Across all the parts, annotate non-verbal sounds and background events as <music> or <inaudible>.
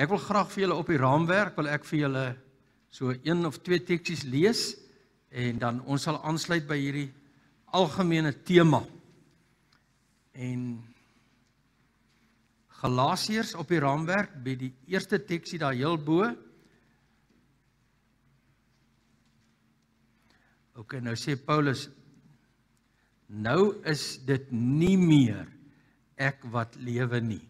Ek wil graag vir julle op die raamwerk wil ek vir julle so een of twee teksies lees en dan ons sal aansluit by hierdie algemene tema. En Galasiërs op die raamwerk by die eerste teksie daar heel bo. OK, nou sê Paulus nou is dit nie meer ek wat lewe nie,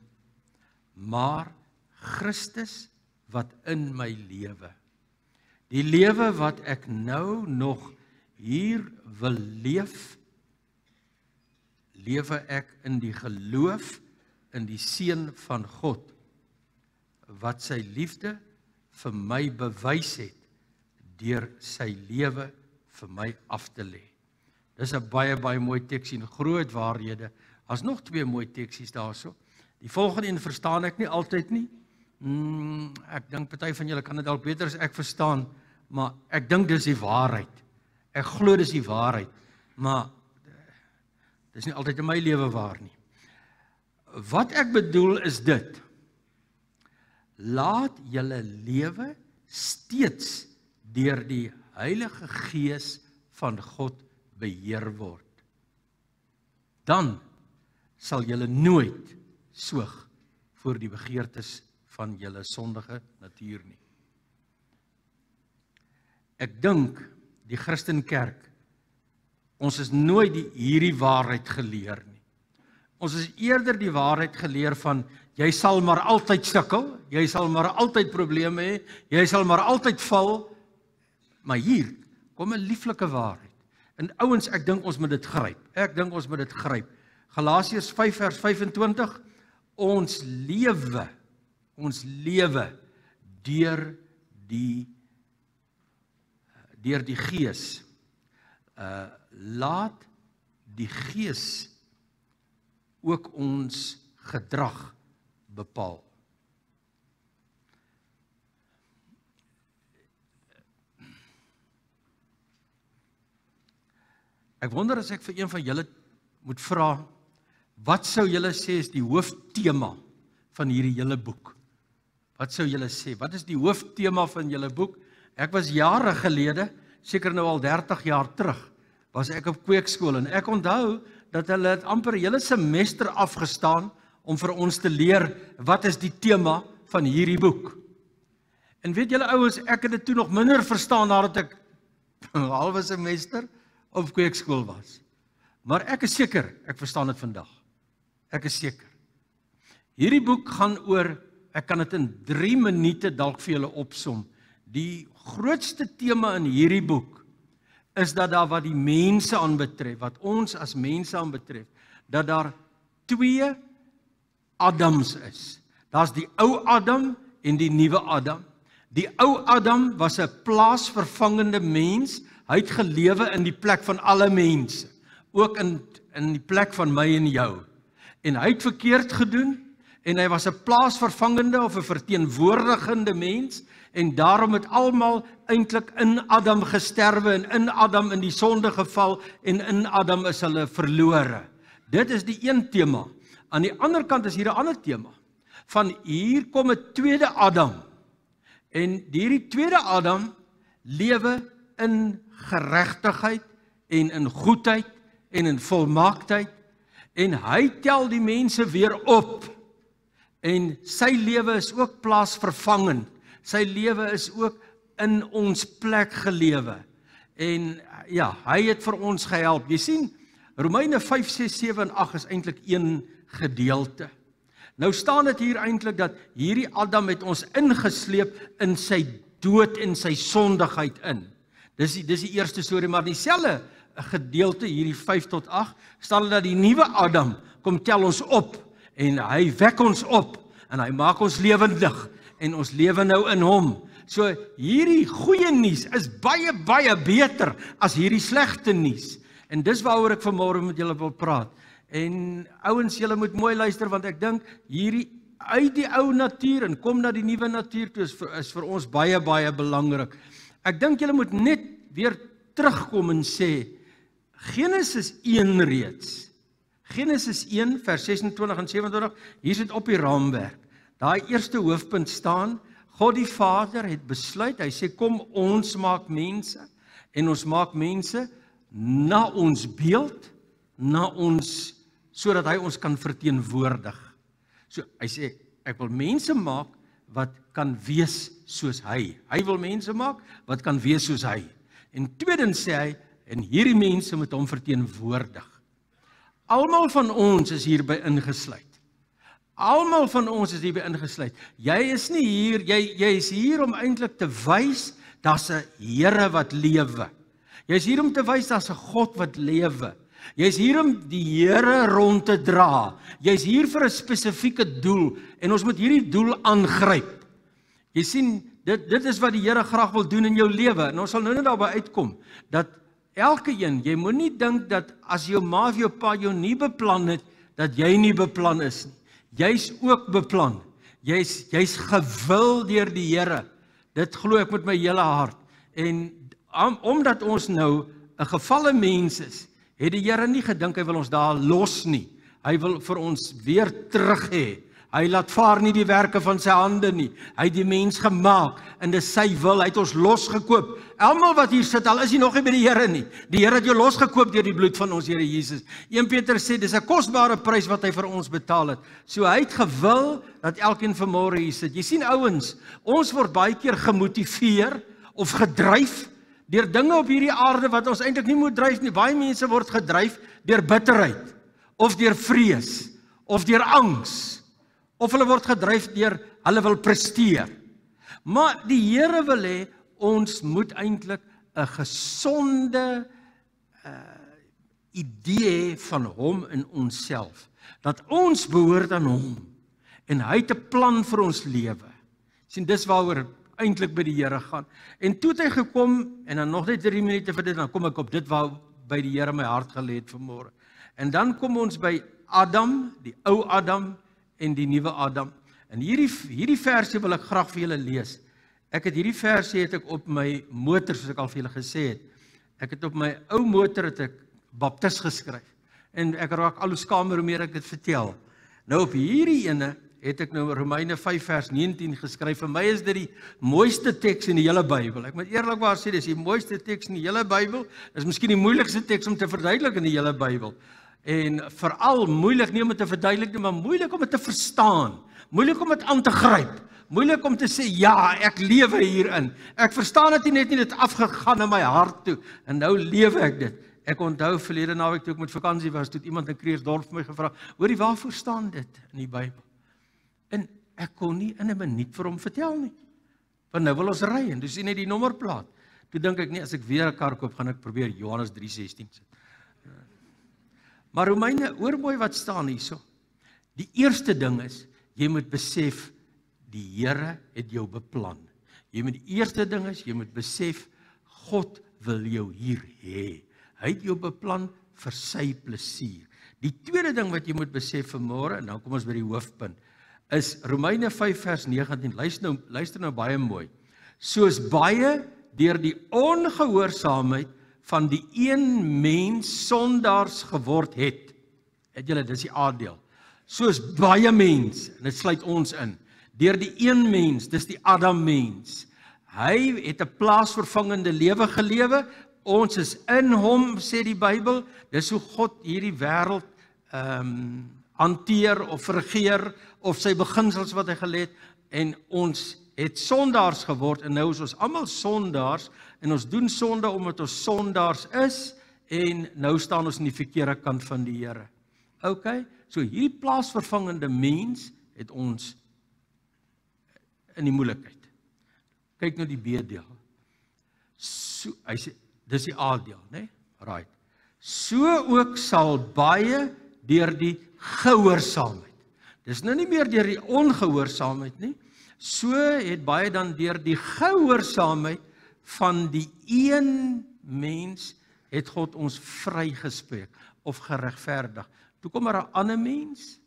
maar Christus wat in my lewe. Die lewe wat ek nou nog hier wil leef, lewe ek in die geloof in die seun van God wat sy liefde vir my bewys het deur sy lewe vir my af te lê. Dis 'n baie baie mooi teks en groot waarhede. Daar's nog twee mooi teksies daarso. Die volgende een verstaan ek nie altyd nie. Mm, ek dink party van julle kan dit dalk beter as ek verstaan, maar ek dink dis die waarheid. Ek glo dis die waarheid, maar dis nie altyd in my lewe waar nie. Wat ek bedoel is dit. Laat julle lewe steeds deur die Heilige Gees van God beheer word. Dan sal julle nooit soog voor die begeertes van julle sondige natuur nie. Ek dink die Christenkerk ons is nooit die hierdie waarheid geleer nie. Ons is eerder die waarheid geleer van jy sal maar altyd sukkel, jy sal maar altyd probleme hê, jy sal maar altyd val. Maar hier kom 'n lieflike waarheid. En ouens, ek dink ons moet dit gryp. Ek dink ons moet dit gryp. Galasiërs 5 vers 25 ons lewe ons lewe deur die deur die gees uh laat die gees ook ons gedrag bepaal Ek wonder as ek vir een van julle moet vra wat sou julle sê is die hooftema van hierdie hele boek? Wat sou julle sê? Wat is die hooftema van julle boek? Ek was jare gelede, seker nou al 30 jaar terug, was ek op kweekskool en ek onthou dat hulle het amper 'n hele semester afgestaan om vir ons te leer wat is die tema van hierdie boek. En weet julle ouens, ek het dit toe nog minder verstaan nadat ek 'n <laughs> halwe semester op kweekskool was. Maar ek is seker ek verstaan dit vandag. Ek is seker. Hierdie boek gaan oor ek kan dit in 3 minute dalk vir julle opsom. Die grootste tema in hierdie boek is dat daar wat die mense aanbetref, wat ons as mense aanbetref, dat daar twee Adams is. Daar's die ou Adam en die nuwe Adam. Die ou Adam was 'n plaasvervangende mens. Hy het gelewe in die plek van alle mense, ook in in die plek van my en jou. En hy het verkeerd gedoen en hy was 'n plaasvervangende of 'n verteenwoordigende mens en daarom het almal eintlik in Adam gesterwe en in Adam in die sonde geval en in Adam is hulle verlore. Dit is die een tema. Aan die ander kant is hier 'n ander tema. Van hier kom 'n tweede Adam. En hierdie tweede Adam lewe in geregtigheid en in goedheid en in volmaaktheid en hy tel die mense weer op en sy lewe is ook plaasvervangend. Sy lewe is ook in ons plek gelewe. En ja, hy het vir ons gehelp. Jy sien, Romeine 5, 6, 7 en 8 is eintlik een gedeelte. Nou staan dit hier eintlik dat hierdie Adam het ons ingesleep in sy dood en sy sondigheid in. Dis die, dis die eerste storie, maar dieselfde gedeelte hierdie 5 tot 8 staan dat die nuwe Adam kom tel ons op en hy wek ons op en hy maak ons lewendig en ons lewe nou in hom. So hierdie goeie nuus is baie baie beter as hierdie slegte nuus. En dis waaroor ek vanmôre met julle wil praat. En ouens, julle moet mooi luister want ek dink hierdie uit die ou natuur en kom na die nuwe natuur toe is vir, is vir ons baie baie belangrik. Ek dink julle moet net weer terugkom en sê Genesis 1 reeds Genesis 1 vers 26 en 27, hier sit op die raamwerk. daai eerste hoofpunt staan, God die Vader het besluit, hy sê kom ons maak mense en ons maak mense na ons beeld, na ons sodat hy ons kan verteenwoordig. So hy sê ek wil mense maak wat kan wees soos hy. Hy wil mense maak wat kan wees soos hy. En tweedens sê hy en hierdie mense moet hom verteenwoordig. Almal van ons is hierby ingesluit. Almal van ons is hierby ingesluit. Jy is nie hier, jy jy is hier om eintlik te wys daar's 'n Here wat lewe. Jy's hier om te wys daar's 'n God wat lewe. Jy's hier om die Here rond te dra. Jy's hier vir 'n spesifieke doel en ons moet hierdie doel aangryp. Jy sien, dit dit is wat die Here graag wil doen in jou lewe. En ons sal nou net daarby uitkom dat elke een, jy moenie dink dat as jou ma of jou pa jou nie beplan het dat jy nie beplan is nie. Jy's ook beplan. Jy's jy's gewil deur die Here. Dit glo ek met my hele hart. En om, omdat ons nou 'n gefalle mens is, het die Here nie gedink hy wil ons daar los nie. Hy wil vir ons weer terug hê. Hy laat vaar nie die werke van sy hande nie. Hy het die mens gemaak en dis sy wil. Hy het ons losgekoop. Almal wat hier sit, al is jy nog nie by die Here nie. Die Here het jou losgekoop deur die bloed van ons Here Jesus. 1 Petrus sê dis 'n kosbare prys wat hy vir ons betaal het. So hy het gewil dat elkeen vanmôre hier sit. Jy sien ouens, ons word baie keer gemotiveer of gedryf deur dinge op hierdie aarde wat ons eintlik nie moet dryf nie. Baie mense word gedryf deur bitterheid of deur vrees of deur angs of hulle word gedryf deur hulle wil presteer. Maar die Here wil hê ons moet eintlik 'n gesonde uh idee van hom in onsself dat ons behoort aan hom en hy het 'n plan vir ons lewe. sien dis waaroor eintlik by die Here gaan. En toe het hy gekom en dan nog net 3 minute vir dit dan kom ek op dit waar by die Here my hart gelê het vanmôre. En dan kom ons by Adam, die ou Adam en die nuwe Adam. En hierdie hierdie versie wil ek graag vir julle lees. Ek het hierdie versie het ek op my motor soos ek al vir julle gesê het. Ek het op my ou motor het ek baptis geskryf. En ek raak al hoe skamer hoe meer ek dit vertel. Nou op hierdie ene het ek nou Romeine 5 vers 19 geskryf. Vir my is dit die mooiste teks in die hele Bybel. Ek moet eerlikwaar sê dis die mooiste teks in die hele Bybel. Dis miskien die moeilikste teks om te verduidelik in die hele Bybel. En veral moeilik nie om dit te verduidelik nie, maar moeilik om dit te verstaan. Moeilik om dit aan te gryp. Moeilik om te sê ja, ek lewe hierin. Ek verstaan dit net nie dit afgegaan in my hart toe en nou lewe ek dit. Ek onthou verlede naweek toe ek met vakansie was, toe iemand in Kreersdorp vir my gevra, "Hoorie, waarvoor staan dit in die Bybel?" En ek kon nie in 'n minuut vir hom vertel nie. Want nou wil ons ry en dis net die nommerplaat. Toe dink ek nee, as ek weer 'n kar koop, gaan ek probeer Johannes 3:16 sit. Maar Romeine, hoor mooi wat staan hierso. Die eerste ding is jy moet besef die Here het jou beplan. Jy moet die eerste ding is jy moet besef God wil jou hier hê. Hy het jou beplan vir sy plesier. Die tweede ding wat jy moet besef vanmôre en dan kom ons by die hoofpunt is Romeine 5 vers 19. Luister nou, luister nou baie mooi. Soos baie deur die ongehoorsaamheid van die een mens sondaars geword het. Het julle dis die aardeel. Soos baie mense en dit sluit ons in. Deur die een mens, dis die Adam mens. Hy het 'n plaasvervangende lewe gelewe. Ons is in hom sê die Bybel. Dis hoe God hierdie wêreld ehm um, hanteer of regeer of sy beginsels wat hy gelê het en ons het sondaars geword en nou is ons almal sondaars en ons doen sonde omdat ons sondaars is en nou staan ons aan die verkeerde kant van die Here. OK, so hierdie plaasvervangende mens het ons in die moeilikheid. Kyk nou die B-deel. So hy sê dis die A-deel, né? Nee? Right. So ook sal baie deur die gehoorsaamheid. Dis nou nie meer deur die ongehoorsaamheid nie. So het baie dan deur die gehoorsaamheid van die een mens het God ons vrygespreek of geregverdig. Toe kom maar 'n ander mens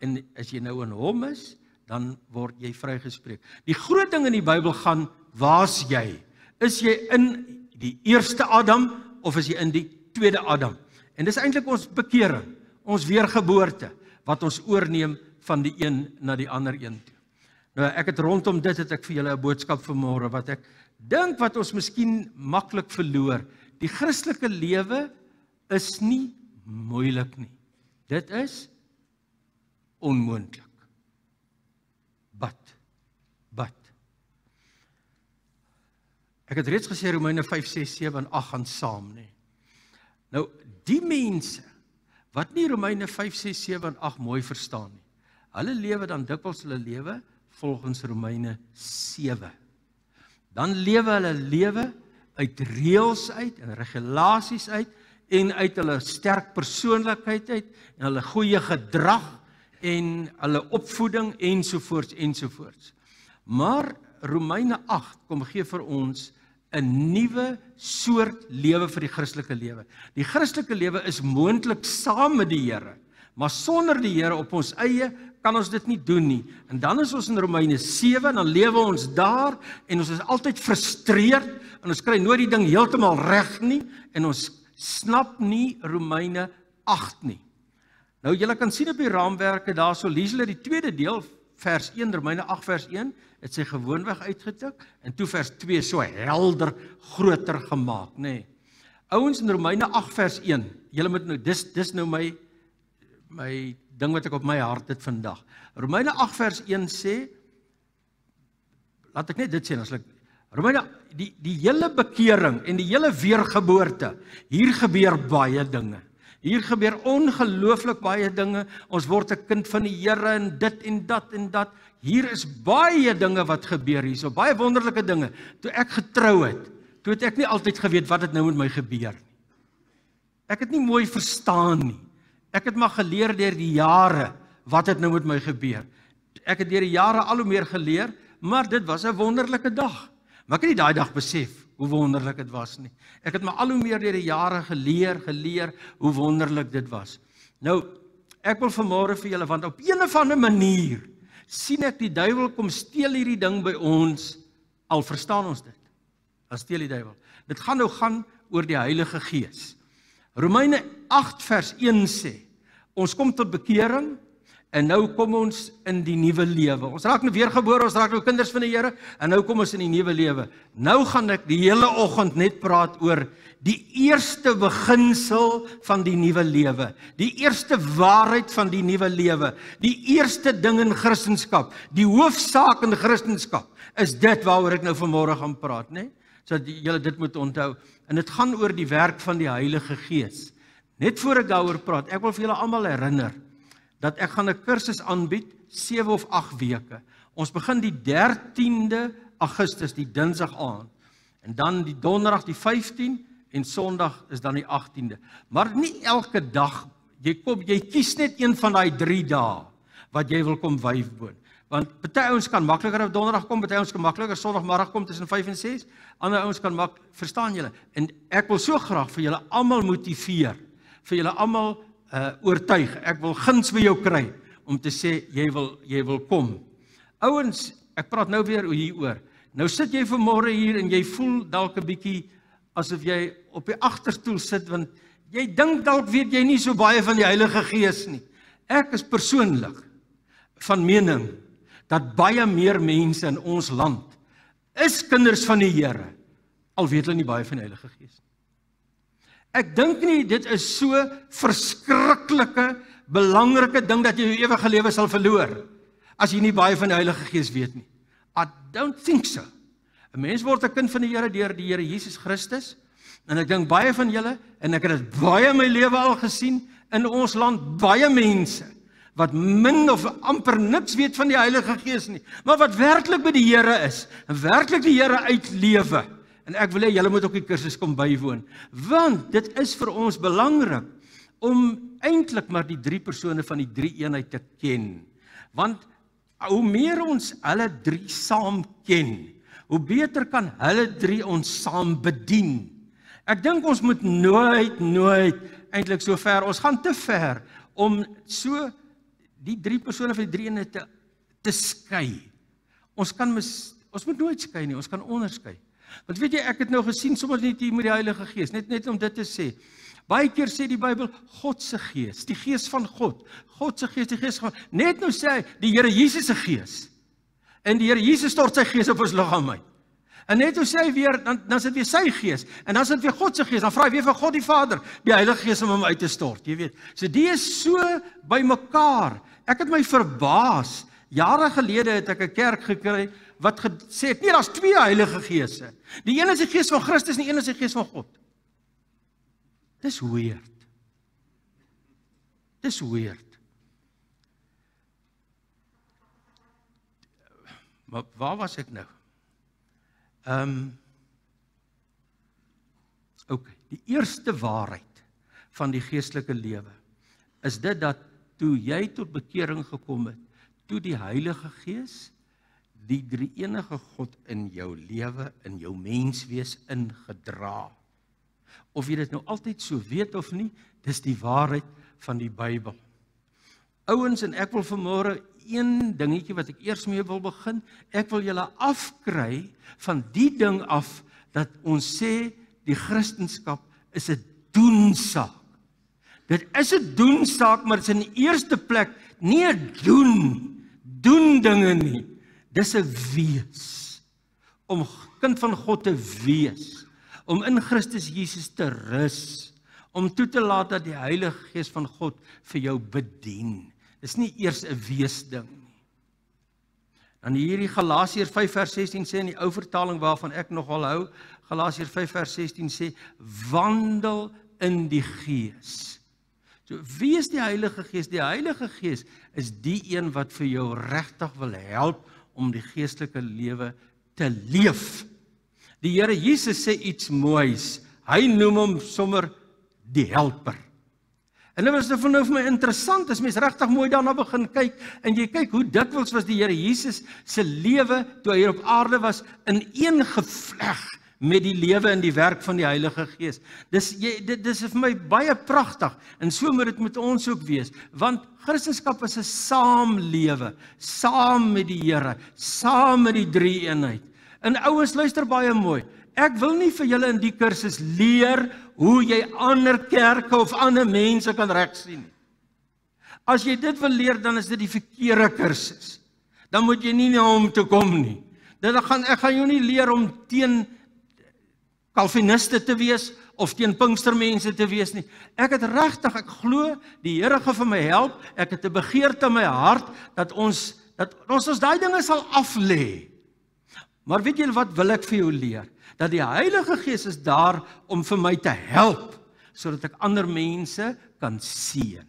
en as jy nou in hom is, dan word jy vrygespreek. Die groot ding in die Bybel gaan, waar's jy? Is jy in die eerste Adam of is jy in die tweede Adam? En dis eintlik ons bekering ons weergeboorte wat ons oorneem van die een na die ander een toe. Nou ek het rondom dit het ek vir julle 'n boodskap vanmôre wat ek dink wat ons miskien maklik verloor. Die Christelike lewe is nie moeilik nie. Dit is onmoontlik. Bad. Bad. Ek het reeds gesê Romeine 5, 6, 7 en 8 gaan saam, nê. Nou, die mense wat nie Romeine 5, 6, 7 en 8 mooi verstaan nie. Hulle lewe dan dikwels hulle lewe volgens Romeine 7. Dan lewe hulle lewe uit reëls uit en regulasies uit en uit hulle sterk persoonlikheid uit en hulle goeie gedrag en hulle opvoeding ensovoorts ensovoorts. Maar Romeine 8 kom gee vir ons 'n nuwe soort lewe vir die Christelike lewe. Die Christelike lewe is moontlik saam met die Here, maar sonder die Here op ons eie kan ons dit nie doen nie. En dan is ons in Romeine 7 en dan lewe ons daar en ons is altyd frustreerd en ons kry nooit die ding heeltemal reg nie en ons snap nie Romeine 8 nie. Nou julle kan sien op die raamwerke daarso lees hulle die tweede deel vers 1 Romeine 8 vers 1 het sy gewoonweg uitgetik en toe vers 2 so helder groter gemaak nê. Nee. Ouens in Romeine 8 vers 1. Julle moet nou dis dis nou my my ding wat ek op my hart het vandag. Romeine 8 vers 1 sê laat ek net dit sê as ek Romeine die die hele bekering en die hele weergeboorte hier gebeur baie dinge. Hier gebeur ongelooflik baie dinge. Ons word 'n kind van die Here en dit en dat en dat. Hier is baie dinge wat gebeur hierso, baie wonderlike dinge. Toe ek getrou het, toe het ek nie altyd geweet wat dit nou met my gebeur nie. Ek het nie mooi verstaan nie. Ek het maar geleer deur die jare wat het nou met my gebeur. Ek het deur die jare al hoe meer geleer, maar dit was 'n wonderlike dag. Maar ek het nie daai dag besef hoe wonderlik dit was nie. Ek het my al hoe meer deur die jare geleer, geleer hoe wonderlik dit was. Nou, ek wil vanmôre vir julle want op 'n of ander manier sien ek die duiwel kom steel hierdie ding by ons al verstaan ons dit. As steel die duiwel. Dit gaan nou gaan oor die Heilige Gees. Romeine 8 vers 1 sê: Ons kom tot bekering En nou kom ons in die nuwe lewe. Ons raak nou weergebore, ons raak nou kinders van die Here en nou kom ons in die nuwe lewe. Nou gaan ek die hele oggend net praat oor die eerste beginsel van die nuwe lewe. Die eerste waarheid van die nuwe lewe. Die eerste ding in Christendom, die hoofsaak in Christendom is dit waaroor ek nou vanmôre gaan praat, né? Nee? Sodat julle dit moet onthou. En dit gaan oor die werk van die Heilige Gees. Net voor ek daaroor praat, ek wil vir julle almal herinner dat ek gaan 'n kursus aanbied 7 of 8 weke. Ons begin die 13de Augustus, die Dinsdag aand. En dan die Donderdag die 15 en Sondag is dan die 18de. Maar nie elke dag jy kom jy kies net een van daai 3 dae wat jy wil kom wyfboon. Want party ouens kan makliker op Donderdag kom, party ouens kan makliker Sondagmiddag kom tussen 5 en 6. Ander ouens kan mak verstaan julle. En ek wil so graag vir julle almal motiveer, vir julle almal uh oortuig. Ek wil guns by jou kry om te sê jy wil jy wil kom. Ouens, ek praat nou weer hieroor. Nou sit jy vanmôre hier en jy voel dalk 'n bietjie asof jy op die agterstoel sit want jy dink dalk weet jy nie so baie van die Heilige Gees nie. Ek is persoonlik van mening dat baie meer mense in ons land is kinders van die Here al weet hulle nie baie van die Heilige Gees nie. Ek dink nie dit is so verskriklike belangrike ding dat jy jou ewige lewe sal verloor as jy nie baie van die Heilige Gees weet nie. I don't think so. 'n Mens word 'n kind van die Here deur die Here Jesus Christus. En ek dink baie van julle en ek het dit baie in my lewe al gesien in ons land baie mense wat min of amper niks weet van die Heilige Gees nie, maar wat werklik by die Here is en werklik die Here uitlewe. En ek wil hê julle moet ook die kursus kom bywoon, want dit is vir ons belangrik om eintlik maar die drie persone van die drie eenheid te ken. Want hoe meer ons hulle drie saam ken, hoe beter kan hulle drie ons saam bedien. Ek dink ons moet nooit nooit eintlik so ver, ons gaan te ver om so die drie persone van die drie eenheid te te skei. Ons kan mis, ons moet nooit skei nie, ons kan onderskei. Want weet jy, ek het nou gesien sommer net hier met die Heilige Gees, net net om dit te sê. Baie keer sê die Bybel God se Gees, die Gees van God. God se Gees, die Gees van net nou sê hy die Here Jesus se Gees. En die Here Jesus stort sy gees op ons liggaam uit. En net hoe sê hy weer dan dan is dit weer sy gees en dan is dit weer God se gees. Dan vra hy weer vir God die Vader, die Heilige Gees om hom uit te stort, jy weet. So die is so bymekaar. Ek het my verbaas. Jare gelede het ek 'n kerk gekry wat gesê het nee, daar's twee Heilige Geese. Die een is die Gees van Christus en die een is die Gees van God. Dis weird. Dis weird. Maar waar was ek nou? Ehm um, OK, die eerste waarheid van die geestelike lewe is dit dat toe jy tot bekering gekom het, toe die Heilige Gees die drie enige God in jou lewe in jou menswees ingedra. Of jy dit nou altyd so weet of nie, dis die waarheid van die Bybel. Ouens en ek wil vanmôre een dingetjie wat ek eers mee wil begin. Ek wil julle afkry van die ding af dat ons sê die Christendom is 'n doensaak. Dit is 'n doensaak, maar dit is in die eerste plek nie 'n doen doen dinge nie. Dis 'n wees om kind van God te wees, om in Christus Jesus te rus, om toe te laat dat die Heilige Gees van God vir jou bedien. Dis nie eers 'n weesding nie. Dan hierdie Galasiërs 5 vers 16 sê in die ou vertaling waarvan ek nogal hou, Galasiërs 5 vers 16 sê wandel in die Gees. So wie is die Heilige Gees? Die Heilige Gees is die een wat vir jou regtig wil help om die geestelike lewe te leef. Die Here Jesus sê iets moois. Hy noem hom sommer die helper. En dit was nou vir nou vir my interessant as mens regtig mooi daarna begin kyk en jy kyk hoe dikwels was die Here Jesus se lewe toe hy hier op aarde was in een gevleg met die lewe en die werk van die Heilige Gees. Dis jy dit dis vir my baie pragtig en so moet dit met ons ook wees want Christendom is 'n saamlewe, saam met die Here, saam met die drie eenheid. En ouens luister baie mooi. Ek wil nie vir julle in die kursus leer hoe jy ander kerke of ander mense kan regsien nie. As jy dit wil leer, dan is dit die verkeerde kursus. Dan moet jy nie na hom toe kom nie. Dit gaan ek gaan jou nie leer om teen Calviniste te wees of teen Pinkstermense te wees nie. Ek het regtig, ek glo die Here gaan vir my help. Ek het 'n begeerte in my hart dat ons dat ons ons daai dinge sal aflê. Maar weet julle wat wil ek vir jou leer? Dat die Heilige Gees is daar om vir my te help sodat ek ander mense kan seën.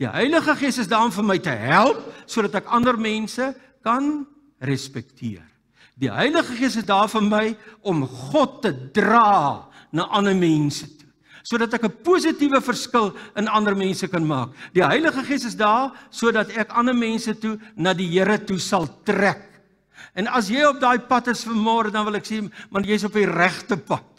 Die Heilige Gees is daar om vir my te help sodat ek ander mense kan respekteer. Die Heilige Gees is daar vir my om God te dra na ander mense toe sodat ek 'n positiewe verskil in ander mense kan maak. Die Heilige Gees is daar sodat ek ander mense toe na die Here toe sal trek. En as jy op daai pad is vanmôre, dan wil ek sê, man, jy's op die regte pad.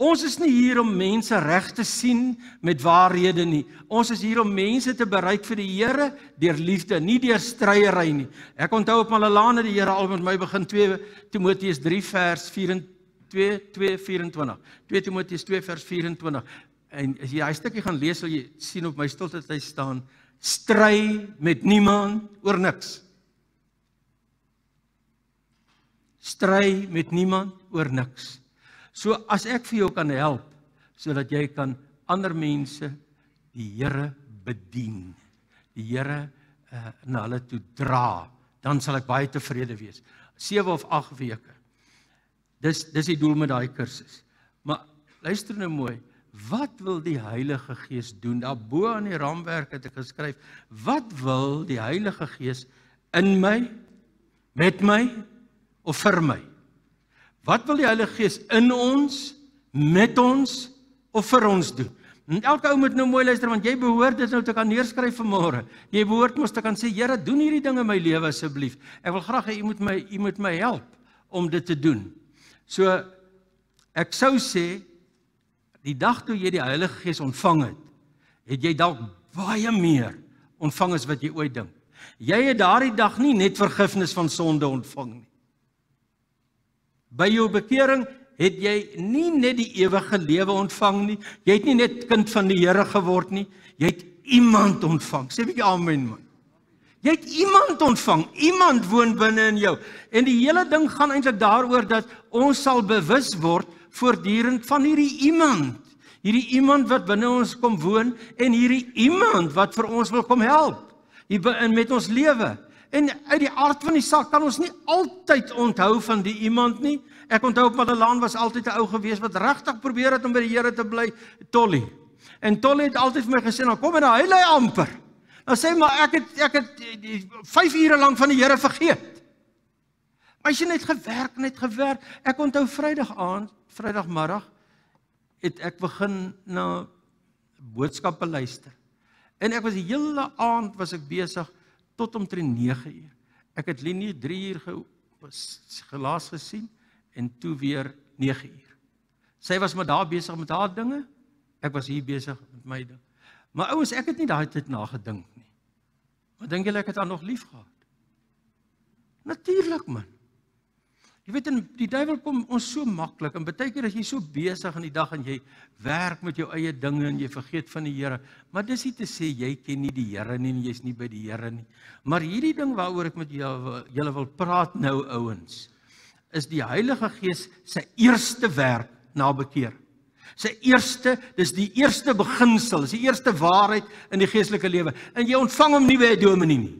Ons is nie hier om mense reg te sien met waarhede nie. Ons is hier om mense te bereik vir die Here deur liefde, nie deur stryery nie. Ek onthou op Malalane die Here al met my begin 2 Timoteus 3 vers 24 2:24. 2 Timoteus 2 vers 24. En as jy daai stukkie gaan lees, sal jy sien op my stilte hy staan: Stry met niemand oor niks. stry met niemand oor niks. So as ek vir jou kan help sodat jy kan ander mense die Here bedien, die Here uh, na hulle toe dra, dan sal ek baie tevrede wees. 7 of 8 weke. Dis dis die doel met daai kursus. Maar luister nou mooi. Wat wil die Heilige Gees doen? Daar bo aan die raamwerk het ek geskryf, wat wil die Heilige Gees in my met my of vir my? Wat wil die Heilige Gees in ons, met ons of vir ons doen? En elke ou moet nou mooi luister want jy behoort dit nou te kan neerskryf vanmôre. Jy behoort mos te kan sê Here, doen hierdie ding in my lewe asseblief. Ek wil graag hê u moet my u moet my help om dit te doen. So ek sou sê die dag toe jy die Heilige Gees ontvang het, het jy dalk baie meer ontvang as wat jy ooit dink. Jy het daardie dag nie net vergifnis van sonde ontvang nie. By jou bekering het jy nie net die ewige lewe ontvang nie. Jy het nie net kind van die Here geword nie. Jy het iemand ontvang. Sê 'n bietjie amen man. Jy het iemand ontvang. Iemand woon binne in jou. En die hele ding gaan eintlik daaroor dat ons sal bewus word voortdurend van hierdie iemand. Hierdie iemand wat binne ons kom woon en hierdie iemand wat vir ons wil kom help hier in met ons lewe. En uit die aard van die saak kan ons nie altyd onthou van die iemand nie. Ek onthou op Madelaan was altyd 'n ou gewees wat regtig probeer het om by die Here te bly, Tolly. En Tolly het altyd vir my gesê, "Nou kom en hy lê amper." Nou sê maar ek het ek het 5 ure lank van die Here vergeet. Maar as jy net gewerk, net gewerk. Ek onthou Vrydag aand, Vrydagmiddag het ek begin na boodskappe luister. En ek was die hele aand was ek besig tot omtrent 9 uur. Ek het Linie 3 uur ge, gelaas gesien en toe weer 9 uur. Sy was maar daar besig met haar dinge. Ek was hier besig met my ding. Maar ouens, ek het nie daai tyd nagedink nie. Wat dink julle ek het haar nog lief gehad? Natuurlik man. Jy weet en die duiwel kom ons so maklik en baie keer as jy so besig in die dag en jy werk met jou eie dinge en jy vergeet van die Here. Maar dis nie te sê jy ken nie die Here nie en jy's nie by die Here nie. Maar hierdie ding waaroor ek met jou julle wil praat nou ouens is die Heilige Gees se eerste werk na bekeer. Sy eerste, dis die eerste beginsel, dis die eerste waarheid in die geestelike lewe. En jy ontvang hom nie by 'n dominee nie.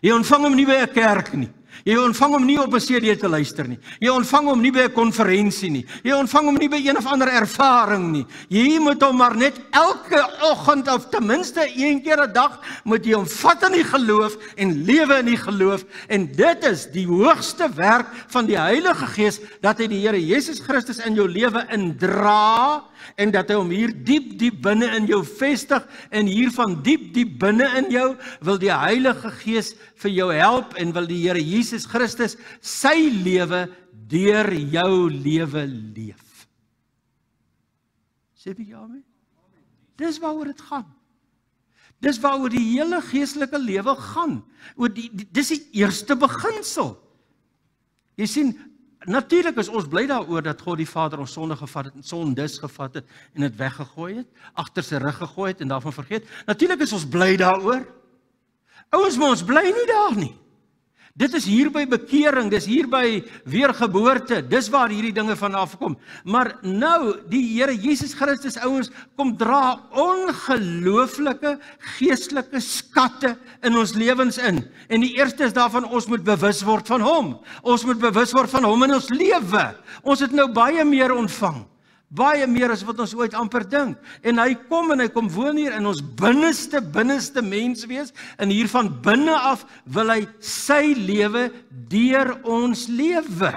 Jy ontvang hom nie by 'n kerk nie. Jy ontvang hom nie op 'n CD te luister nie. Jy ontvang hom nie by 'n konferensie nie. Jy ontvang hom nie by een of ander ervaring nie. Jy moet hom maar net elke oggend of ten minste een keer 'n dag moet jy hom vat in die geloof en lewe in die geloof en dit is die hoogste werk van die Heilige Gees dat hy die Here Jesus Christus in jou lewe indra en dat hy hom hier diep diep binne in jou vestig en hier van diep diep binne in jou wil die Heilige Gees vir jou help en wil die Here Jesus Christus sy lewe deur jou lewe leef. Sê jou amen. Dis waaroor dit gaan. Dis waaroor die hele geestelike lewe gaan. Oor die, die dis die eerste beginsel. Jy sien, Natuurlik is ons bly daaroor dat God die Vader ons sonde gevat het, sondes gevat het en dit weggegooi het, agter sy rug gegooi het en daarvan vergeet. Natuurlik is ons bly daaroor. Ouens, maar ons bly nie daar nie. Dit is hier by bekering, dis hier by weergeboorte. Dis waar hierdie dinge vanaf kom. Maar nou, die Here Jesus Christus ouens kom dra ongelooflike geestelike skatte in ons lewens in. En die eerste is daarvan ons moet bewus word van hom. Ons moet bewus word van hom in ons lewe. Ons het nou baie meer ontvang baie meer as wat ons ooit amper dink. En hy kom en hy kom woon hier in ons binneste binneste mens wees en hier van binne af wil hy sy lewe deur ons lewe.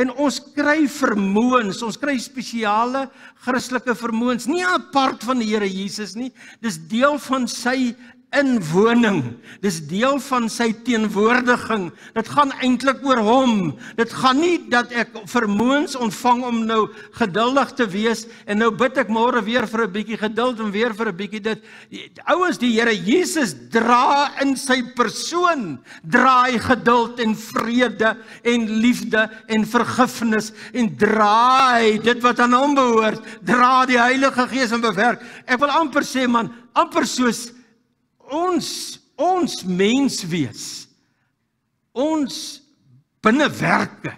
En ons kry vermoëns, ons kry spesiale Christelike vermoëns, nie apart van die Here Jesus nie. Dis deel van sy inwoning. Dis deel van sy teenwoordiging. Dit gaan eintlik oor hom. Dit gaan nie dat ek vermoëns ontvang om nou geduldig te wees en nou bid ek môre weer vir 'n bietjie geduld en weer vir 'n bietjie dit. Ouens, die Here Jesus dra in sy persoon dra hy geduld en vrede en liefde en vergifnis en dra hy dit wat aan hom behoort. Dra die Heilige Gees en bewerk. Ek wil amper sê man, amper soos ons ons mens wees ons binnewerke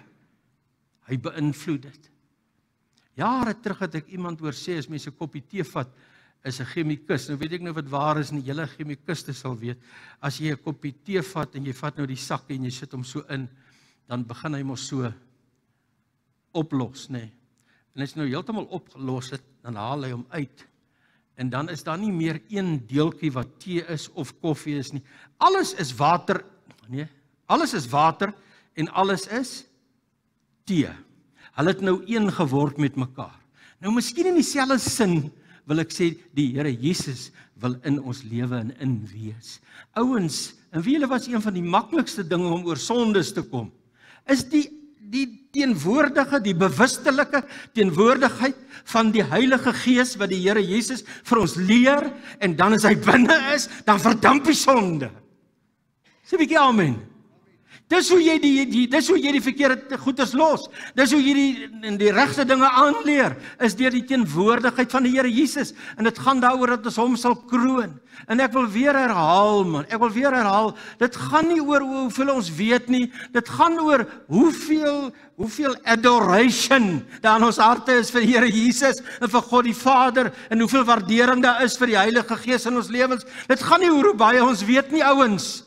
hy beïnvloed dit. Jare terug het ek iemand hoor sê as mense 'n koppie tee vat is 'n chemikus nou weet ek nou wat waar is nie julle chemikuste sal weet. As jy 'n koppie tee vat en jy vat nou die sak en jy sit hom so in dan begin hy mos so oplos nê nee. en as jy nou heeltemal opgelos het dan haal hy hom uit en dan is daar nie meer een deeltjie wat tee is of koffie is nie. Alles is water. Nee, alles is water en alles is tee. Hulle het nou een geword met mekaar. Nou miskien in dieselfde sin wil ek sê die Here Jesus wil in ons lewe en in wees. Ouens, en wie julle was een van die maklikste dinge om oor sondes te kom? Is die die teenwoordige, die bewustelike teenwoordigheid van die Heilige Gees wat die Here Jesus vir ons leer en dan as hy binne is, dan verdamp die sonde. Sê 'n bietjie amen. Dis hoe jy die, die dis hoe jy die verkeerde goeders los. Dis hoe jy die die regte dinge aanleer is deur die teenwoordigheid van die Here Jesus en dit gaan daaroor dat ons hom sal kroon. En ek wil weer herhaal man, ek wil weer herhaal, dit gaan nie oor hoeveel ons weet nie, dit gaan oor hoeveel hoeveel adoration daar in ons harte is vir die Here Jesus en vir God die Vader en hoeveel waardering daar is vir die Heilige Gees in ons lewens. Dit gaan nie oor hoe baie ons weet nie ouens.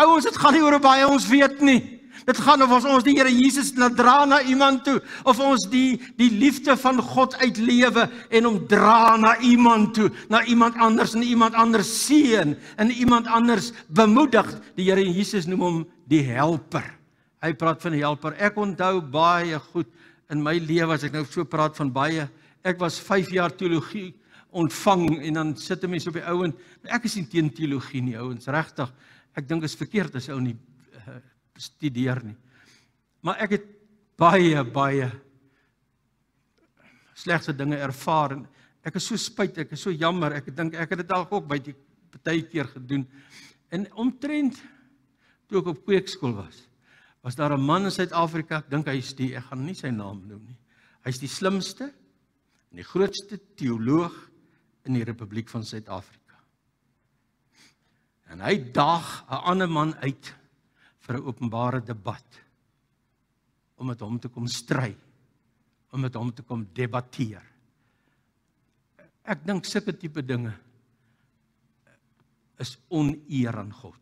Ouens, dit gaan nie oor hoe baie ons weet nie. Dit gaan of ons ons die Here Jesus laat dra na iemand toe of ons die die liefde van God uitlewe en hom dra na iemand toe, na iemand anders en iemand anders seën en iemand anders bemoedig. Die Here Jesus noem hom die helper. Hy praat van die helper. Ek onthou baie goed in my lewe as ek nou so praat van baie. Ek was 5 jaar teologie ontvang en dan sit 'n mens op die ouend. Ek is nie teen teologie nie, ouens, regtig. Ek dink is verkeerd as ou nie uh, studeer nie. Maar ek het baie baie slegte dinge ervaar en ek is so spyt, ek is so jammer. Ek dink ek het dit al ook baie baie keer gedoen. En omtrent toe ek op kweekskool was, was daar 'n man in Suid-Afrika, ek dink hy is die, ek gaan nie sy naam noem nie. Hy's die slimste en die grootste teoloog in die Republiek van Suid-Afrika. En hy daag 'n ander man uit vir 'n openbare debat om met hom te kom stry, om met hom te kom debatteer. Ek dink sulke tipe dinge is oneer aan God.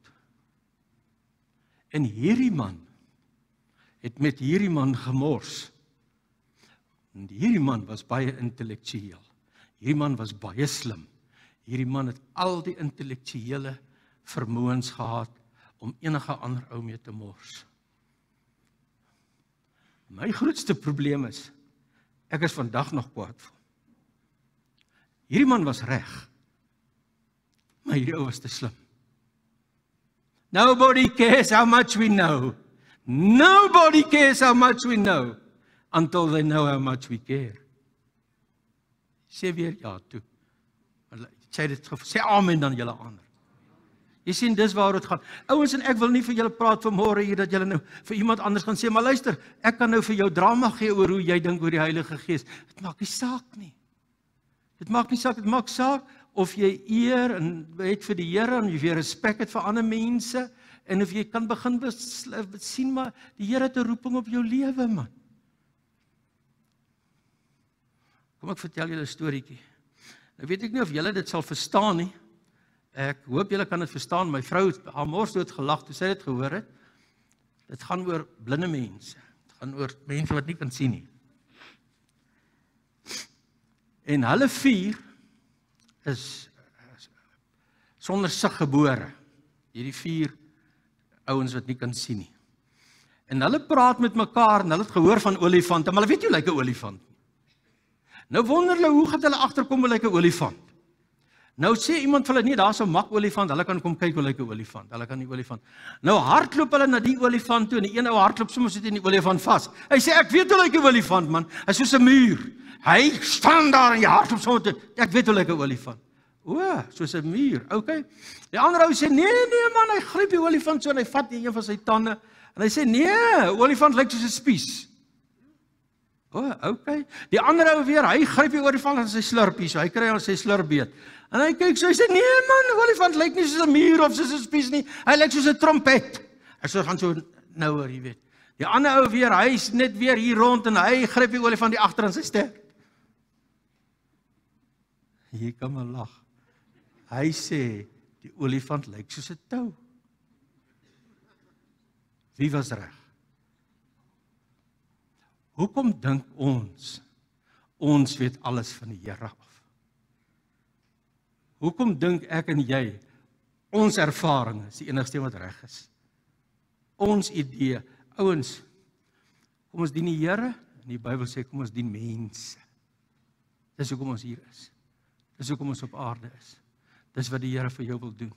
En hierdie man het met hierdie man gemors. En hierdie man was baie intellektueel. Hierdie man was baie slim. Hierdie man het al die intellektuele vermoëns gehad om enige ander ou mee te mors. My grootste probleem is ek is vandag nog kwaad vir. Hierdie man was reg. Maar hierdie ou was te slim. Nobody cares how much we know. Nobody cares how much we know until they know how much we care. Sê weer ja toe. Sê dit sê amen dan julle ander. Jy sien dis waar dit gaan. Ouens en ek wil nie vir julle praat vanmôre hier dat julle nou vir iemand anders gaan sê, maar luister, ek kan nou vir jou drama gee oor hoe jy dink oor die Heilige Gees. Dit maak nie saak nie. Dit maak nie saak, dit maak saak of jy eer en het vir die Here en jy respek het vir ander mense en of jy kan begin sien maar die Here het 'n roeping op jou lewe man. Kom ek vertel julle 'n storieetjie. Nou weet ek nie of julle dit sal verstaan nie. Ek hoop julle kan dit verstaan. My vrou het haar mors dood gelag toe sy dit gehoor het. Dit gaan oor blinde mense. Dit gaan oor mense wat nie kan sien nie. En hulle vier is, sonder sig gebore. Hierdie vier ouens wat nie kan sien nie. En hulle praat met mekaar en hulle het gehoor van olifante, maar hulle weet nie hoe lyk 'n olifant nie. Nou wonder hulle hoe gaan hulle agterkom hoe lyk 'n olifant? Nou sê iemand vir hulle nee, daar's 'n mak olifant. Hulle kan kom kyk hoe lyk 'n olifant. Hulle kan die olifant. Nou hardloop hulle na die olifant toe en die een ou hardloop sommer sit in die olifant vas. Hy sê ek weet hoe lyk 'n olifant man. Hy's soos 'n muur. Hy staan daar en hy hardloop sommer toe. Ek weet hoe lyk 'n olifant. O, soos 'n muur. OK. Die ander ou sê nee nee man, hy gryp die olifant so en hy vat een van sy tande en hy sê nee, olifant lyk soos 'n spies. O, OK. Die ander ou weer, hy gryp die olifant en sy slurpie, so hy kry al sy slurpbeet. En hy kyk so hy sê nee man, olifant lyk nie soos 'n muur of soos 'n spies nie. Hy lyk soos 'n trompet. Ek sê gaan so nou oor, jy weet. Die ander ou weer, hy's net weer hier rond en hy gryp die olifant die agter in sy ster. Hier kom 'n lag. Hy sê die olifant lyk soos 'n tou. Wie was reg? Hoekom dink ons ons weet alles van die Here af? Hoekom dink ek en jy ons ervaring is die enigste wat reg is? Ons idee, ouens, kom ons dien die Here en die Bybel sê kom ons dien mense. Dis hoekom ons hier is. Dis hoekom ons op aarde is. Dis wat die Here vir jou wil doen.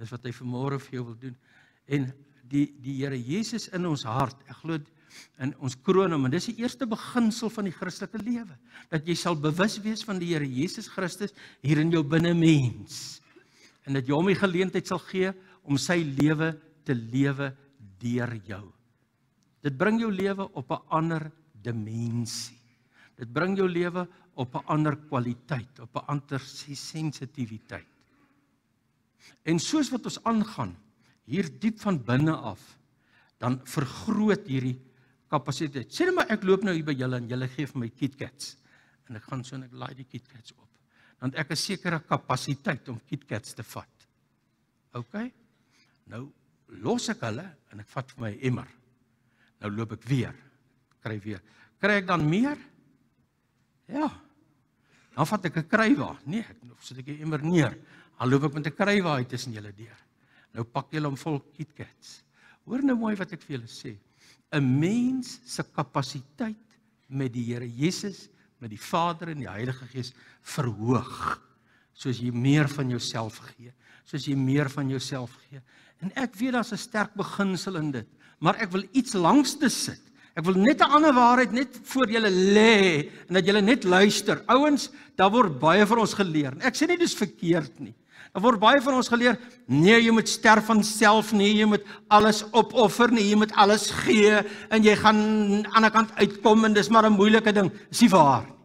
Dis wat hy vanmôre vir jou wil doen. En die die Here Jesus in ons hart, ek glo in ons kroon hom en dis die eerste beginsel van die Christelike lewe dat jy sal bewus wees van die Here Jesus Christus hier in jou binne mens en dat jy hom die geleentheid sal gee om sy lewe te lewe deur jou. Dit bring jou lewe op 'n ander dimensie. Dit bring jou lewe op 'n ander kwaliteit, op 'n ander sensitiwiteit. En soos wat ons aangaan hier diep van binne af, dan vergroot hierdie kapasiteit. Sê net maar ek loop nou hier by julle en julle gee vir my KitKats en ek gaan so en ek laai die KitKats op. Dan het ek 'n sekere kapasiteit om KitKats te vat. OK? Nou los ek hulle en ek vat vir my emmer. Nou loop ek weer. Kry weer. Kry ek dan meer? Ja. Dan vat ek 'n krywa. Nee, ek sit ek die emmer neer. Dan loop ek met 'n krywa uit tussen julle deur. Nou pak julle hom vol KitKats. Hoor nou mooi wat ek vir julle sê. 'n Mens se kapasiteit met die Here Jesus, met die Vader en die Heilige Gees verhoog soos jy meer van jouself gee, soos jy meer van jouself gee. En ek weet daar's 'n sterk beginsel in dit, maar ek wil iets langs te sit. Ek wil net 'n ander waarheid net voor julle lê en dat julle net luister. Ouens, daar word baie vir ons geleer. Ek sê nie dis verkeerd nie. Daar word baie van ons geleer, nee, jy moet sterf van self nie, jy moet alles opoffer nie, jy moet alles gee en jy gaan aan die ander kant uitkom en dis maar 'n moeilike ding. Dis nie waar nie.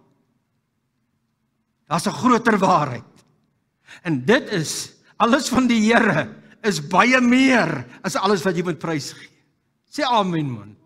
Daar's 'n groter waarheid. En dit is alles van die Here is baie meer as alles wat jy moet prys gee. Sê amen man.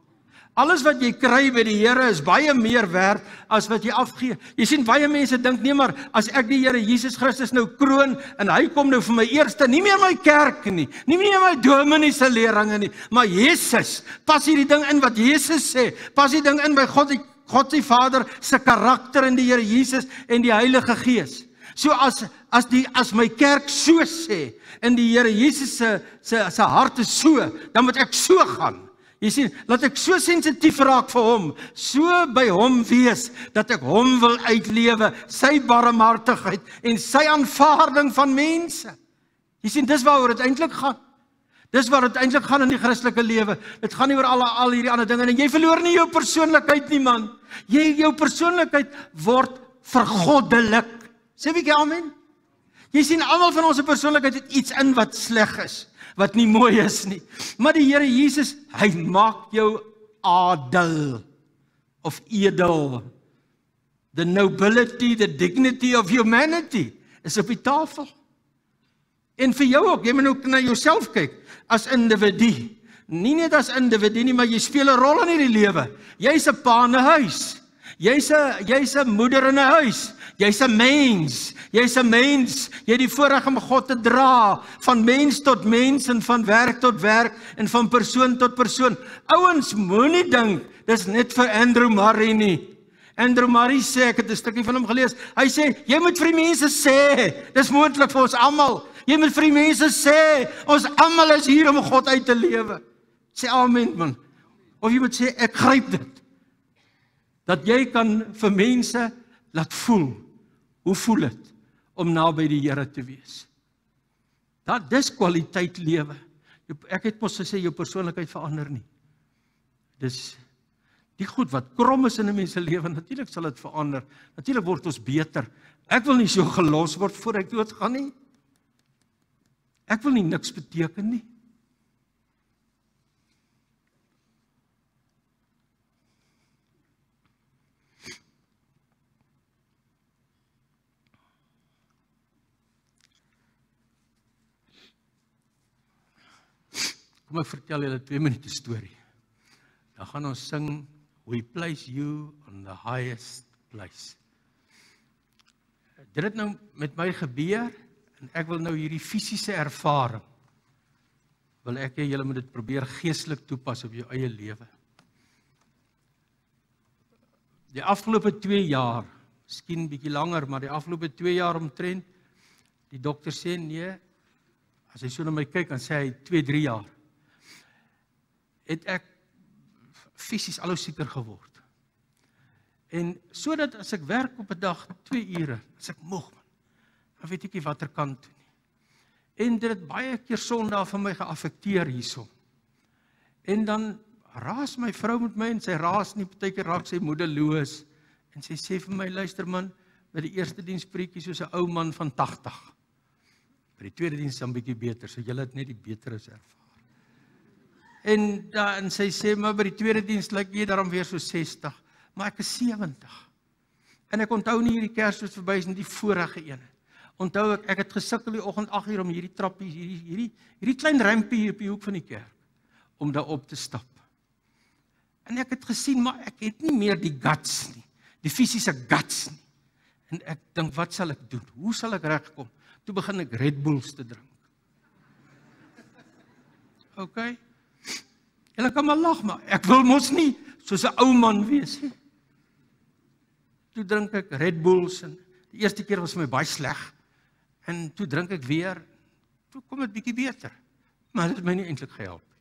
Alles wat jy kry by die Here is baie meer werd as wat jy afgee. Jy sien baie mense dink nee maar as ek die Here Jesus Christus nou kroon en hy kom nou vir my eerste, nie meer my kerk nie, nie meer my dominee se leringe nie, maar Jesus. Pas hierdie ding in wat Jesus sê. Pas die ding in by God die God die Vader se karakter in die Here Jesus en die Heilige Gees. So as as die as my kerk so sê in die Here Jesus se se se hart is so, dan moet ek so gaan. Jy sien, laat ek so sensitief raak vir hom, so by hom wees dat ek hom wil uitlewe, sy barmhartigheid en sy aanvaarding van mense. Jy sien, dis waaroor dit eintlik gaan. Dis waar dit eintlik gaan in die Christelike lewe. Dit gaan nie oor al al hierdie ander dinge nie. Jy verloor nie jou persoonlikheid nie, man. Jy jou persoonlikheid word vergoddelik. Sê wie amen? Jy sien almal van ons se persoonlikheid het iets in wat sleg is wat nie mooi is nie. Maar die Here Jesus, hy maak jou adel of edel. The nobility, the dignity of humanity is op die tafel. En vir jou ook, jy moet ook na jouself kyk as individu. Nie net as individu nie, maar jy speel 'n rol in hierdie lewe. Jy's 'n pa in 'n huis. Jy's 'n jy's 'n moeder in 'n huis. Jy's 'n mens. Jy's 'n mens. Jy het die voorreg om God te dra van mens tot mens en van werk tot werk en van persoon tot persoon. Ouens, moenie dink dis net vir Andrew Murray nie. Andrew Murray sê ek het 'n stukkie van hom gelees. Hy sê jy moet vir die mense sê, dis moontlik vir ons almal. Jy moet vir die mense sê, ons almal is hier om God uit te lewe. Sê amen man. Of jy moet sê ek gryp dit. Dat jy kan vir mense laat voel. Hoe voel dit? om naby die Here te wees. Dat dis kwaliteit lewe. Ek het mos gesê jou persoonlikheid verander nie. Dis die goed wat krom is in 'n mens se lewe, natuurlik sal dit verander. Natuurlik word ons beter. Ek wil nie so gelos word voor ek doodgaan nie. Ek wil nie niks beteken nie. Kom ek vertel julle 2 minute storie. Dan gaan ons sing We place you on the highest place. Dit het nou met my gebeur en ek wil nou hierdie fisiese ervaring wil ek hê julle moet dit probeer geestelik toepas op jou eie lewe. Die afgelope 2 jaar, miskien bietjie langer, maar die afgelope 2 jaar omtrent die dokter sê nee, as hy so na my kyk dan sê hy 2, 3 jaar het ek fisies al hoe sieker geword. En sodat as ek werk op 'n dag 2 ure, as ek moeg man, dan weet ek nie watter kant toe nie. En dit het baie keer Sondag vir my geaffekteer hierso. En dan raas my vrou met my en sy raas nie partykeer raak sy moedeloos en sy sê vir my luister man, by die eerste diens preekie soos 'n ou man van 80. By die tweede diens dan bietjie beter, so jy het net die beter as ervaar. En dan sy sê maar by die tweede diens lyk jy daarom weer so 60, maar ek is 70. En ek onthou nie hierdie Kersfees verby is nie die vorige een. Onthou ek ek het gesukkel die oggend 8 uur om hierdie trappie hierdie hierdie hierdie klein rampie hier op die hoek van die kerk om daar op te stap. En ek het gesien maar ek het nie meer die guts nie. Die fisiese guts nie. En ek dink wat sal ek doen? Hoe sal ek regkom? Toe begin ek Red Bulls te drink. <laughs> OK. Hulle kan maar lag maar ek wil mos nie soos 'n ou man wees nie. Toe drink ek Red Bulls en die eerste keer was my baie sleg. En toe drink ek weer. Toe kom dit bietjie beter. Maar dit het my nie eintlik gehelp nie.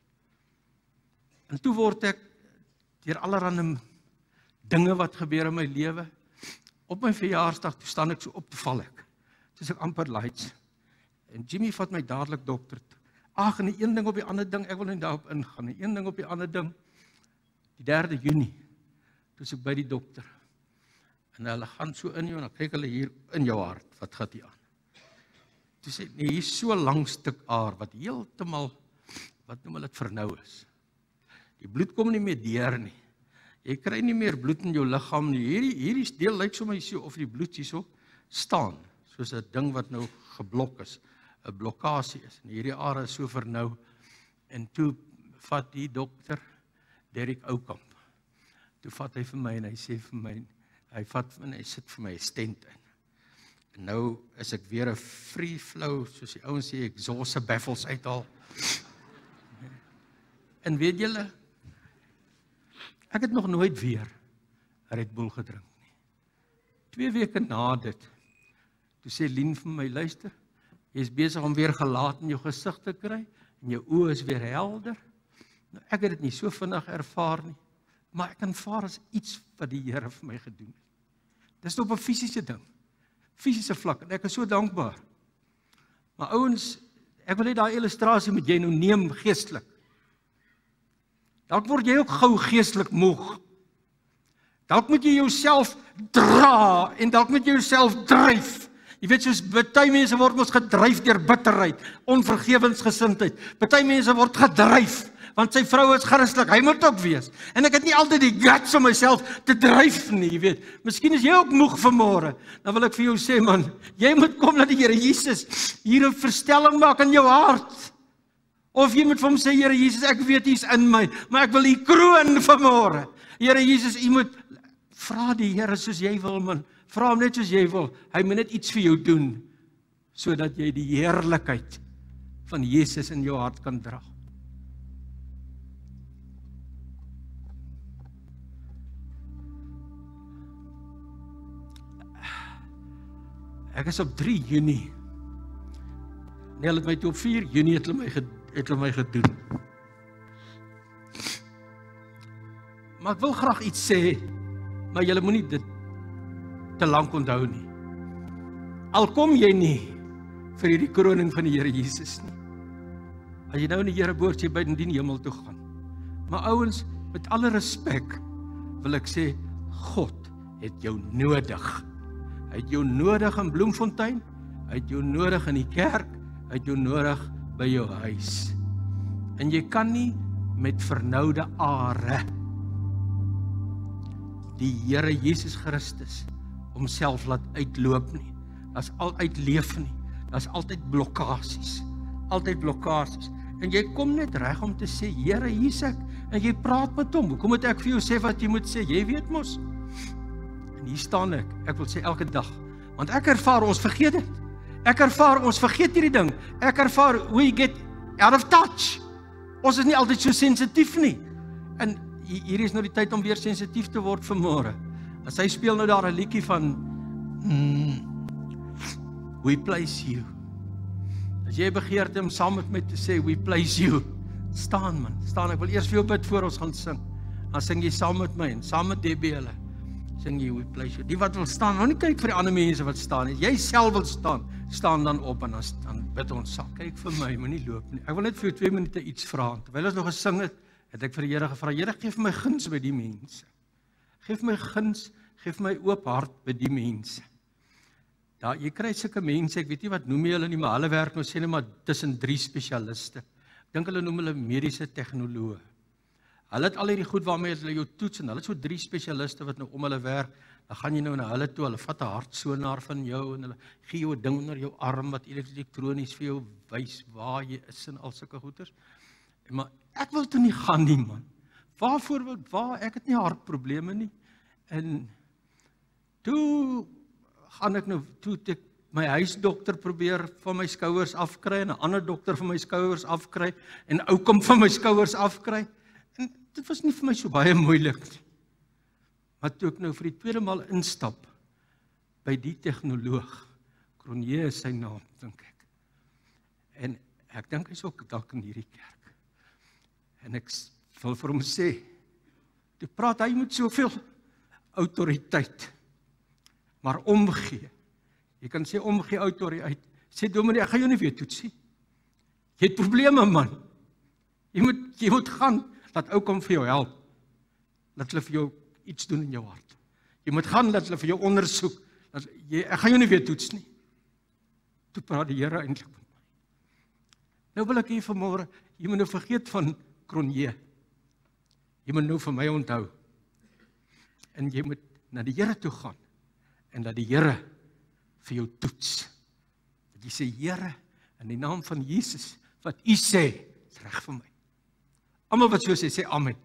En toe word ek deur allerlei dinge wat gebeur in my lewe op my verjaarsdag toe staan ek so op te val ek. Soos ek amper lights. En Jimmy vat my dadelik dokter toe. Ag en 'n een ding op die ander ding, ek wil net daarop ingaan. 'n Een ding op die ander ding. Die 3de Junie toe ek by die dokter. En hulle gaan so in jou en dan kyk hulle hier in jou hart. Wat gaan hier aan? Toe sê nee, hier's so 'n lang stuk aar wat heeltemal wat noem hulle dit vernou is. Die bloed kom nie meer deur nie. Jy kry nie meer bloed in jou liggaam nie. Hierdie hierdie deel lyk so my so of die bloed hierso staan, soos 'n ding wat nou geblok is, 'n blokkade is. En hierdie aar is so vernou. En toe vat die dokter Derek Oukamp. Toe vat hy vir my en hy sê vir my hy vat en hy sit vir my 'n stent in. En nou is ek weer 'n free flow soos die ouens sê exhaust baffles uithaal. En weet julle ek het nog nooit weer Red Bull gedrink nie. 2 weke na dit toe sê Lien vir my luister, jy's besig om weer gelaat in jou gesig te kry en jou oë is weer helder. Nou ek het dit nie so vinnig ervaar nie, maar ek kan vaar as iets wat die Here vir my gedoen het. Dis op 'n fisiese ding fisiese vlak en ek is so dankbaar. Maar ouens, ek wil net daai illustrasie met jy nou neem geestelik. Dalk word jy ook gou geestelik moeg. Dalk moet jy jouself dra en dalk moet jy jouself dryf. Jy weet soos baie mense word mos gedryf deur bitterheid, onvergewensgesindheid. Party mense word gedryf want sy vrou is Christelik. Hy moet ook wees. En ek het nie altyd die guts om myself te dryf nie, jy weet. Miskien is jy ook moeg vanmôre. Dan wil ek vir jou sê man, jy moet kom na die Here Jesus hier 'n verstelling maak in jou hart. Of jy moet vir hom sê Here Jesus, ek weet U's in my, maar ek wil U kroon vanmôre. Here Jesus, U moet vra die Here soos jy wil man. Vra hom net soos jy wil. Hy moet net iets vir jou doen sodat jy die heerlikheid van Jesus in jou hart kan dra. Ek is op 3 Junie. Nee, hulle het my toe op 4 Junie het hulle my het hulle my gedoen. Maar ek wil graag iets sê, maar julle moenie dit te lank onthou nie. Al kom jy nie vir hierdie kroning van die Here Jesus nie. As jy nou in die Here boord jy by in die hemel toe gaan. Maar ouens, met alle respek wil ek sê God het jou nodig. Hy het jou nodig in Bloemfontein. Hy het jou nodig in die kerk. Hy het jou nodig by jou huis. En jy kan nie met vernoude are die Here Jesus Christus homself laat uitloop nie. Daar's al uitleef nie. Daar's altyd blokkades. Altyd blokkades. En jy kom net reg om te sê Here, hier's ek. En jy praat met hom. Hoekom moet ek vir jou sê wat jy moet sê? Jy weet mos. En hier staan ek. Ek wil sê elke dag. Want ek ervaar ons vergeet dit. Ek ervaar ons vergeet hierdie ding. Ek ervaar we get out of touch. Ons is nie altyd so sensitief nie. En hier is nou die tyd om weer sensitief te word vir môre. As hy speel nou daar 'n liedjie van mm, We place you. As jy begeerte om saam met my te sê we place you. Staan man, staan ek wil eers vir jou bid voor ons gaan sing. Dan sing jy saam met my en saam met Debbie hulle sing jy we place you. Die wat wil staan, nou nie kyk vir die ander mense wat staan nie. Jy self wil staan, staan dan op en dan dan bid ons saam. Kyk vir my, moenie loop nie. Ek wil net vir jou 2 minute iets vra. Terwyl ons nog gesing het, het ek vir die Here gevra, Here, gee vir my guns by die mense. Geef my guns, gee my oop hart by die mense. Daar jy kry sulke mense, ek weet nie wat noem jy hulle nie, maar hulle werk nou sê net maar tussen drie spesialiste. dink hulle noem hulle mediese tegnoloë. Hulle het al hierdie goed waarmee hulle jou toets en hulle het so drie spesialiste wat nou om hulle werk. Dan gaan jy nou na hulle toe, hulle vat 'n hartsonaar van jou en hulle gee jou 'n ding onder jou arm wat elektronies vir jou wys waar jy is en al sulke goeters. Maar ek wil toe nie gaan nie man. Waarvoor wil waar ek het nie hartprobleme nie. En toe gaan ek nou toe ek my huisdokter probeer van my skouers afkry en 'n ander dokter van my skouers afkry en ou kom van my skouers afkry. En dit was nie vir my so baie moeilik nie. Maar toe ek nou vir die tweede maal instap by die tegnoloog, Kronje is sy naam, dink ek. En ek dink hy's ook dalk in hierdie kerk. En ek wil vir hom sê, toe praat hy met soveel autoriteit, maar omgee Jy kan sê omgee autoriteit. Sê dominee, ek gaan jou nie weer toets nie. Jy het probleme man. Jy moet jy moet gaan dat ou kom vir jou help. Dat hulle vir jou iets doen in jou hart. Jy moet gaan dat hulle vir jou ondersoek. Dat jy ek gaan jou nie weer toets nie. Toe praat die Here eintlik met my. Nou wil ek hê vanmôre, jy moet nou vergeet van Kronje. Jy moet nou vir my onthou. En jy moet na die Here toe gaan en dat die Here vir jou toets. Dat jy sê Here in die naam van Jesus wat U sê, is reg vir my. Almal wat so sê, sê amen.